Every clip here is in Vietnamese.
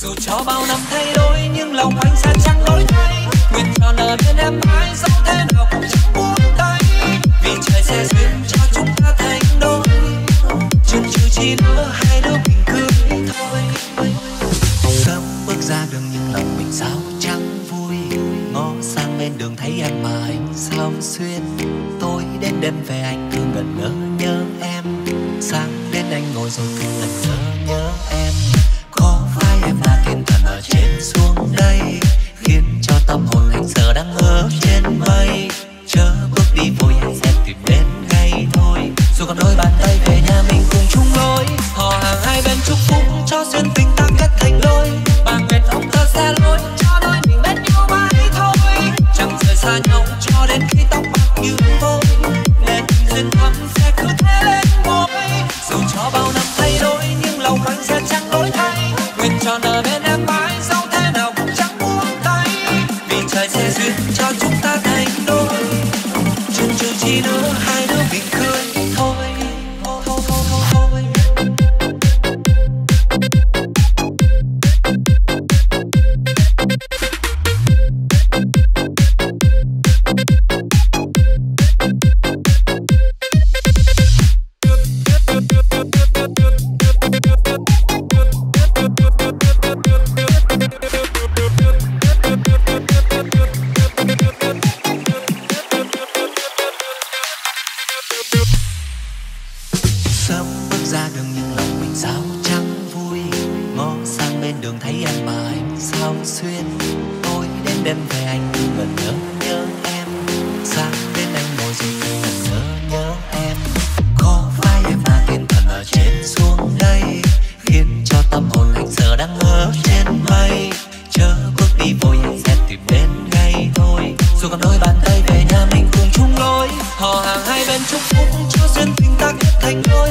dù cho bao năm thay đổi, nhưng lòng anh sẽ chẳng đổi thay. Nguyện tròn ở bên em mãi dẫu thế nào cũng chẳng buông tay. Vì trời sẽ duyên cho chúng ta thành đôi. Chừng chừ chỉ nữa, hai đứa mình cưới thôi. Sớm bước ra đường, nhưng lòng mình sao chẳng vui. Ngó sang bên đường, thấy em mà anh sao xuyên. Tối đến đêm về, anh cứ ngẩn ngơ nhớ em. Sáng đến anh ngồi rồi cứ ngẩn ngơ nhớ cho duyên tình ta kết thành đôi. Bằng nguyện ông thơ xe lối cho đôi mình bên nhau mãi thôi. Chẳng rời xa nhau cho đến khi tóc bạc như vôi nên duyên thắm sẽ cứ thế lên ngôi dù cho bao năm thay đổi, nhưng lòng anh sẽ chẳng đổi thay. Nguyện tròn ở bên em mãi, dẫu thế nào cũng chẳng buông tay. Vì trời sẽ duyên cho chúng ta thành đôi. Chung chung chi nữa, hai đứa mình cưới ra đường nhưng lòng mình sao chẳng vui. Ngó sang bên đường thấy em mà anh sao xuyên. Tối đến đêm về anh vẫn ngẩn nhớ em. Sang bên anh ngồi rồi cứ ngẩn nhớ em. Có phải em là thiên thần ở trên xuống đây, khiến cho tâm hồn anh giờ đang ở trên mây. Chớ bước đi vội, anh sẽ tìm đến ngay thôi. Dù còn đôi bàn tay về nhà mình cùng chung lối, họ hàng hai bên chúc phúc cho duyên tình ta kết thành đôi.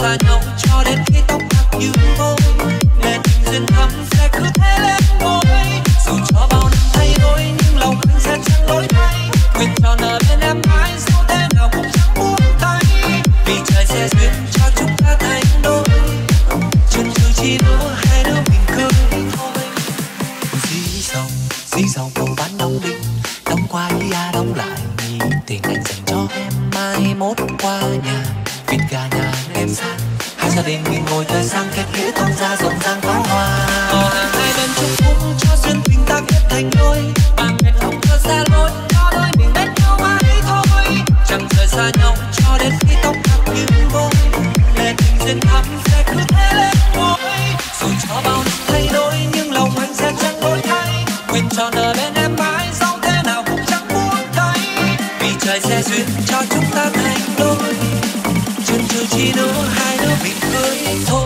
Xa nhau cho đến khi tóc bạc như vôi nên tình duyên thắm sẽ cứ thế lên ngôi. Dù cho bao năm thay đổi, nhưng lòng anh sẽ chẳng đổi thay. Nguyện tròn ở bên em mãi dẫu thế nào cũng chẳng buông tay. Vì trời sẽ duyên cho chúng ta thành đôi. Chừng chừ chi nữa hai đứa mình cưới thôi. Dí dòng dí dòng cầu bán đóng đinh. Đóng qua ý à đóng lại nhì tình anh dành cho em. Mai mốt qua nhà việt gà gia đình mình ngồi thời sang kết nghĩa thông gia rộn ràng pháo hoa. Có hàng hai bên chúc phúc cho duyên tình ta kết thành đôi. Bằng nguyện không thơ xa lối cho đôi mình bên nhau mãi thôi. Chẳng rời xa nhau cho đến khi tóc bạc như vôi. Để tình duyên thắm sẽ cứ thế lên ngôi. Dù cho bao năm thay đổi, nhưng lòng anh sẽ chẳng đổi thay. Nguyện tròn ở bên em mãi dẫu thế nào cũng chẳng buông tay. Vì trời sẽ duyên cho chúng ta thành đôi. Chân chừ chi nữa hai mình cưới thôi.